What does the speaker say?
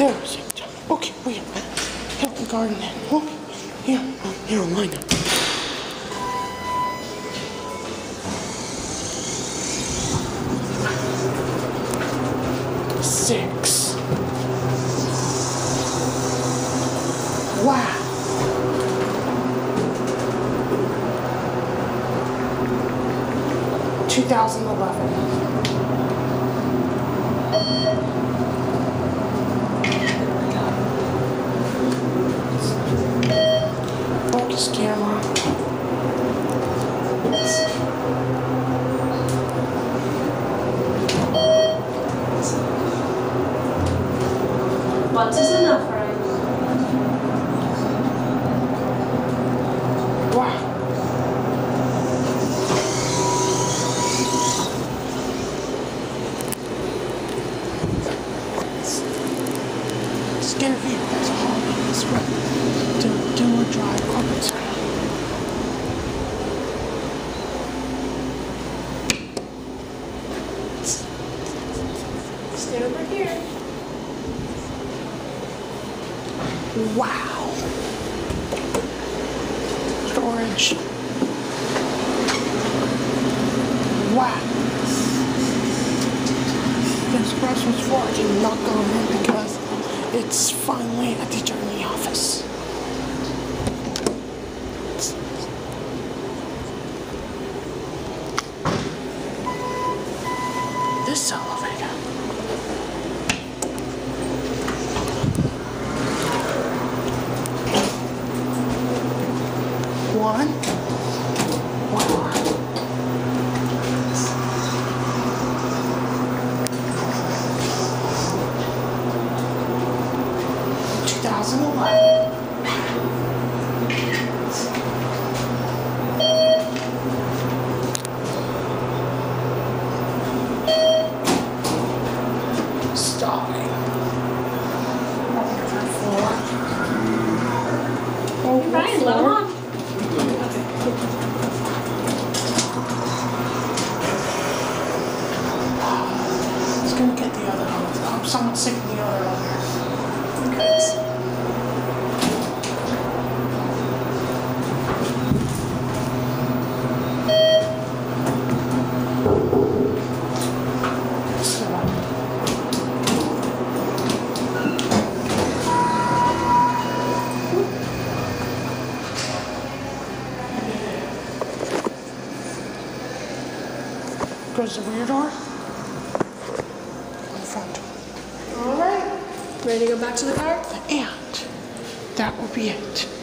There is it. Okay, wait a minute. Hilton Garden Inn. Okay, here, here, line up. Six. Wow. Two thousand eleven. Focus camera. Once is enough, right? Wow. That's all this. Do, do a drive corporate style. Stay over here. Wow. Storage. Wow. This press was forging not going in because it's finally at the attorney office. This elevator. One. Wow. Two thousand eleven. Stopping. Third floor. Oh, what Ryan, let him floor? on. Gonna get the other one. I hope someone's sick the other one. Goes the rear door. In front. All right. Ready to go back to the car? And that will be it.